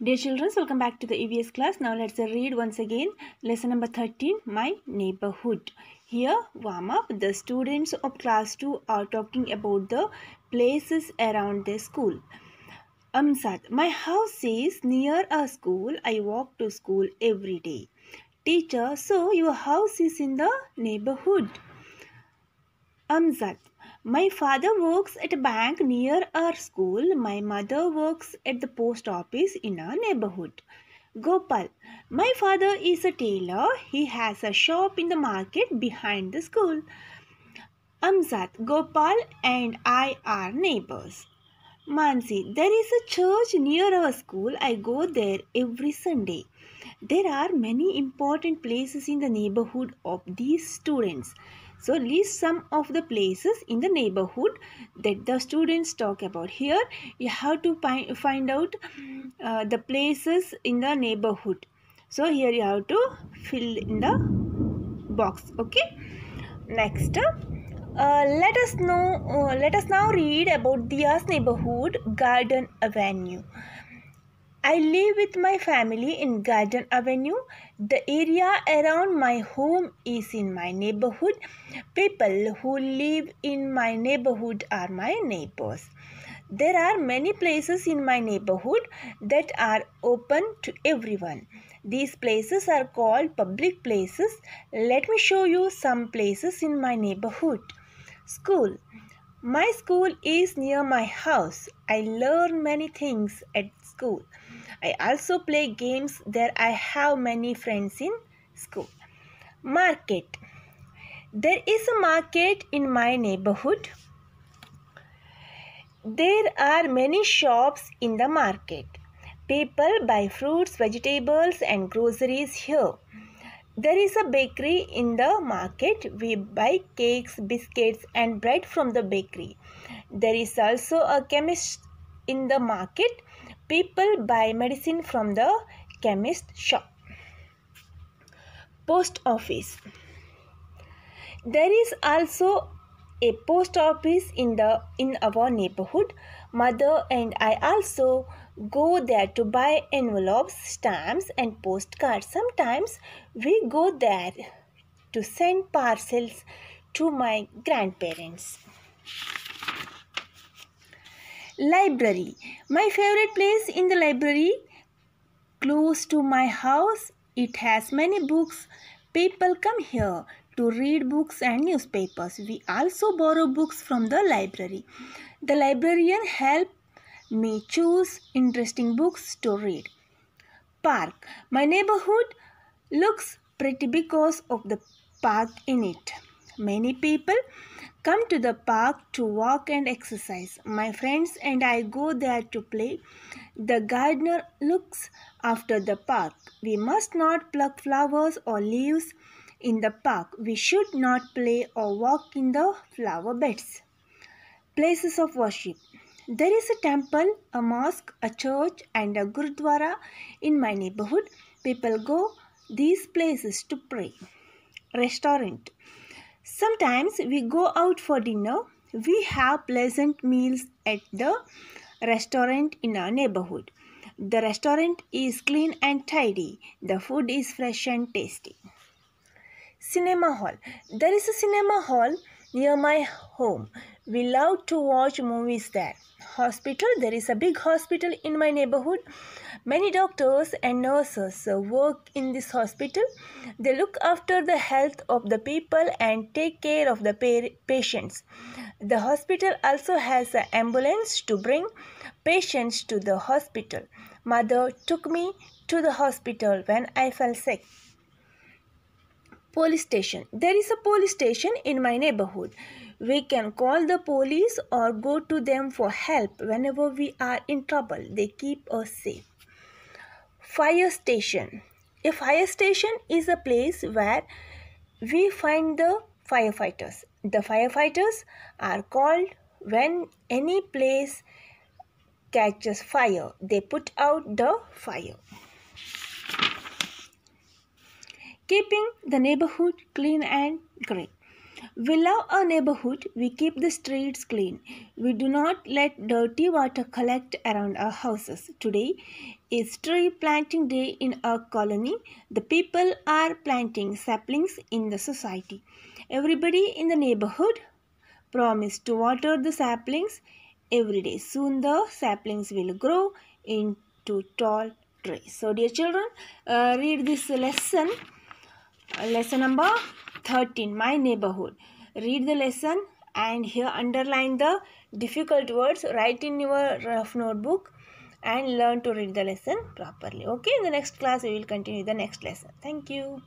Dear children, welcome back to the EVS class. Now let's read once again lesson number 13, My Neighborhood. Here, warm up. The students of class 2 are talking about the places around their school. Amzad, my house is near a school. I walk to school every day. Teacher, so your house is in the neighborhood. Amzad, my father works at a bank near our school. My mother works at the post office in our neighborhood. Gopal, my father is a tailor. He has a shop in the market behind the school. Amzad, Gopal and I are neighbors. Mansi, there is a church near our school. I go there every Sunday. There are many important places in the neighborhood of these students. So list some of the places in the neighborhood that the students talk about. Here you have to find, out uh, the places in the neighborhood. So here you have to fill in the box. Okay. Next. Uh, let us know. Uh, let us now read about Dia's neighborhood, Garden Avenue. I live with my family in Garden Avenue. The area around my home is in my neighborhood. People who live in my neighborhood are my neighbors. There are many places in my neighborhood that are open to everyone. These places are called public places. Let me show you some places in my neighborhood. School. My school is near my house. I learn many things at school. I also play games there. I have many friends in school. Market. There is a market in my neighborhood. There are many shops in the market. People buy fruits, vegetables, and groceries here. There is a bakery in the market. We buy cakes, biscuits, and bread from the bakery. There is also a chemist in the market. People buy medicine from the chemist shop. Post office. There is also a post office in the in our neighborhood. Mother and I also go there to buy envelopes, stamps, and postcards. Sometimes we go there to send parcels to my grandparents. Library. My favorite place in the library, close to my house. It has many books. People come here to read books and newspapers. We also borrow books from the library. The librarian help me choose interesting books to read. Park. My neighborhood looks pretty because of the park in it. Many people come to the park to walk and exercise. My friends and I go there to play. The gardener looks after the park. We must not pluck flowers or leaves in the park. We should not play or walk in the flower beds. Places of worship. There is a temple, a mosque, a church, and a gurdwara in my neighborhood. People go these places to pray. Restaurant. Sometimes we go out for dinner. We have pleasant meals at the restaurant in our neighborhood. The restaurant is clean and tidy. The food is fresh and tasty. Cinema hall. There is a cinema hall near my home. We love to watch movies there. Hospital. There is a big hospital in my neighborhood. Many doctors and nurses work in this hospital. They look after the health of the people and take care of the patients. The hospital also has an ambulance to bring patients to the hospital. Mother took me to the hospital when I fell sick. Police station. There is a police station in my neighborhood. We can call the police or go to them for help whenever we are in trouble. They keep us safe. Fire station. A fire station is a place where we find the firefighters. The firefighters are called when any place catches fire. They put out the fire. Keeping the neighborhood clean and green. We love our neighborhood. We keep the streets clean. We do not let dirty water collect around our houses. Today is tree planting day in our colony. The people are planting saplings in the society. Everybody in the neighborhood promised to water the saplings every day. Soon the saplings will grow into tall trees. So dear children, uh, read this lesson. Uh, lesson number 13 my neighborhood. Read the lesson and here underline the difficult words write in your rough notebook and learn to read the lesson properly. Okay in the next class we will continue the next lesson. Thank you